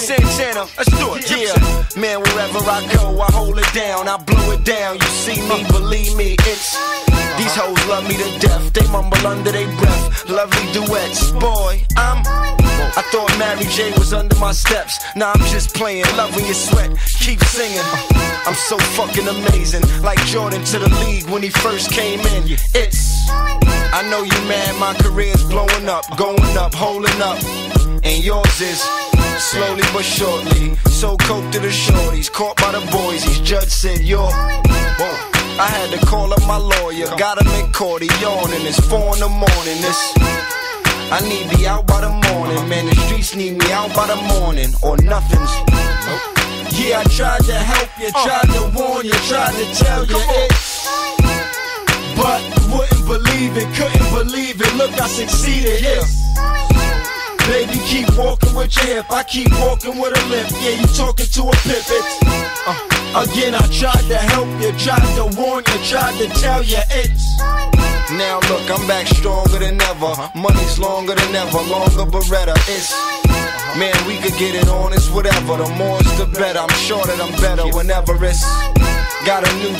Santana, let's do it. Yeah, man, wherever I go, I hold it down, I blow it down. You see me, believe me, it's. These hoes love me to death. They mumble under their breath. Lovely duets, boy. I'm. I thought Mary J was under my steps. Now I'm just playing, loving your sweat. Keep singing. I'm so fucking amazing. Like Jordan to the league when he first came in. It's. I know you mad, my career's blowing up, going up, holding up. And yours is slowly but shortly. So coke to the shorties, caught by the boys. These judge said you're. Whoa. I had to call up my lawyer, got him in court, he yawning. It's four in the morning. This. I need be out by the morning, man. The streets need me out by the morning, or nothing's. Yeah, I tried to help you, uh. tried to warn you, tried to tell you it's. But wouldn't believe it, couldn't believe it. Look, I succeeded. Yeah. Keep walking with your hip. I keep walking with a limp. Yeah, you talking to a. It's, uh, again, I tried to help you, tried to warn you, tried to tell you it's. Now look, I'm back stronger than ever. Money's longer than ever, longer Beretta. It's man, we could get it on. It's whatever. The more it's the better. I'm sure that I'm better whenever it's got a new.